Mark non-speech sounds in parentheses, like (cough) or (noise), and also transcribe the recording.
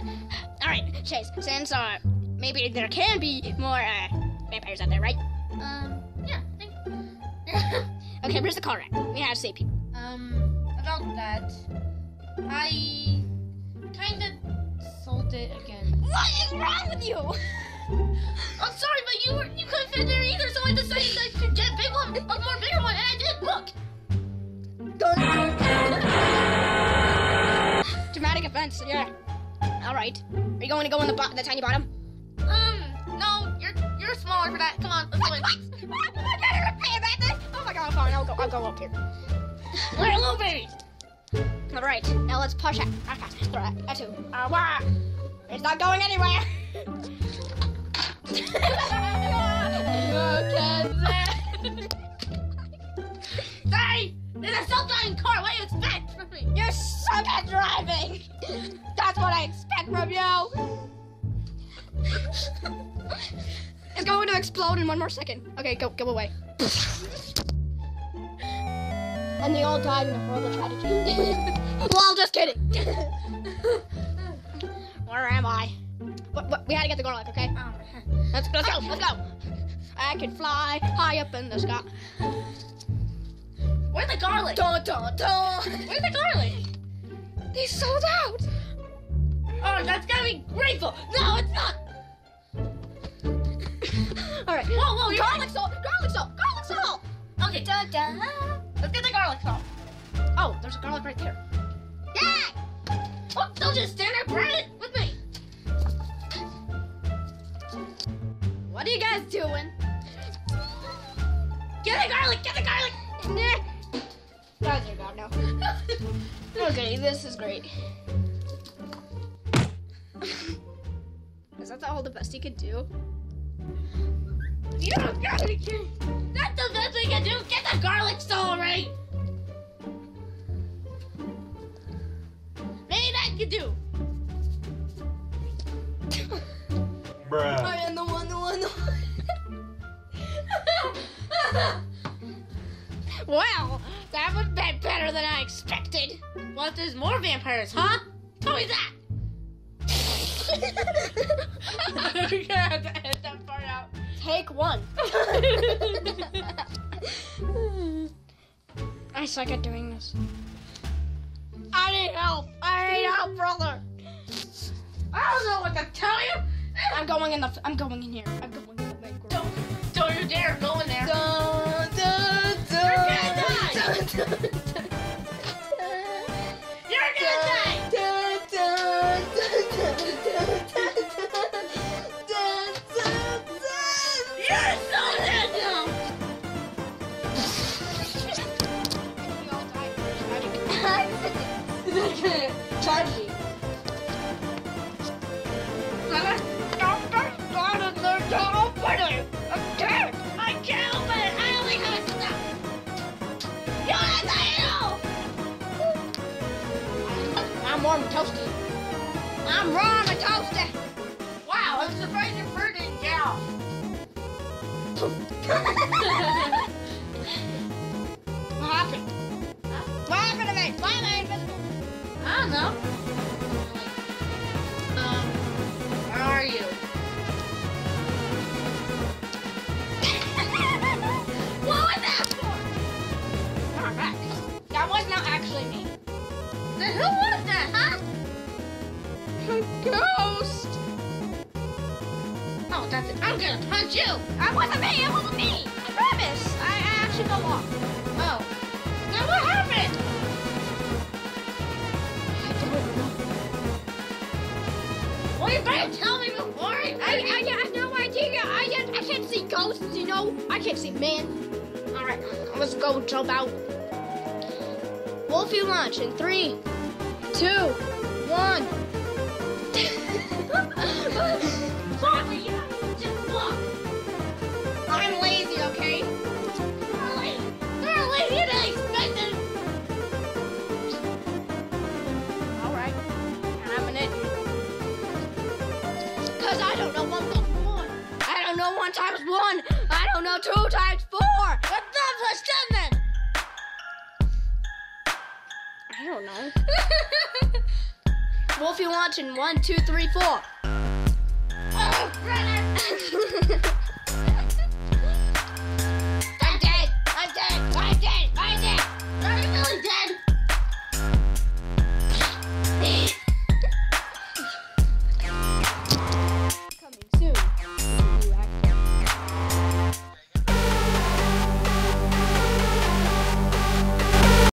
All right, Chase. Since uh, maybe there can be more uh, vampires out there, right? Um, yeah, I think. (laughs) Okay, where's the car at? We have to save people. um, about that, I kind of sold it again. What is wrong with you? (laughs) I'm sorry, but you were you couldn't fit there either, so I decided I could get a big one, a more bigger one, and I did. Look. (laughs) Dramatic offense. Yeah. All right. Are you going to go in the bo- the tiny bottom? Um, no, you're you're smaller for that. Come on, let's go in. Oh my god, fine. I'll go. I'll go up here. We're little babies. All right. Now let's push it. Right. Two. Uh, wah. It's not going anywhere. It's going to explode in one more second. Okay, go go away. And they all died in a horrible tragedy. (laughs) well, just kidding. Where am I? What, what, we had to get the garlic, okay? Um, Let's, let's go, let's go. I can fly high up in the sky. where's the garlic? Dun, dun, dun. Where's the garlic? They sold out. Oh, that's gotta be grateful. No, it's not. All right. Whoa, whoa, Garlic salt, garlic salt, garlic salt. Okay, da da. Let's get the garlic salt. Oh, there's a garlic right there. Yeah. Oh, don't just stand there, burn it with me. What are you guys doing? Get the garlic. Get the garlic. Oh dear God, no. Okay, this is great. Is that all the best he could do? You don't gotta be. That's the best we can do. Get the garlic salt right. Maybe that can do. Bruh. I am the one, the one, the one. (laughs) wow, that was better than I expected. What? There's more vampires, huh? Tell me that. (laughs) Take one. (laughs) I suck at doing this. I need help. I need help, brother. I don't know what to tell you. I'm going in the. I'm going in here. I'm going in the room. Don't, don't you dare go in there. Now. I'm warm and toasty. I'm warm and toasty. Wow, I'm surprised your bird didn't (laughs) actually me. Then who was that, huh? A (laughs) Ghost. Oh, that's it. I'm gonna punch you. That wasn't me. It wasn't me. I promise. I, I actually fell off. Oh. Now what happened? I don't know. Well, you better tell me before I. I, I, I have no idea. I, I can't see ghosts, you know. I can't see men. All right, let's go jump out. Wolfie launch in three, two, one. (laughs) I don't know. (laughs) Wolfie wants in one, two, three, four. Oh. (laughs)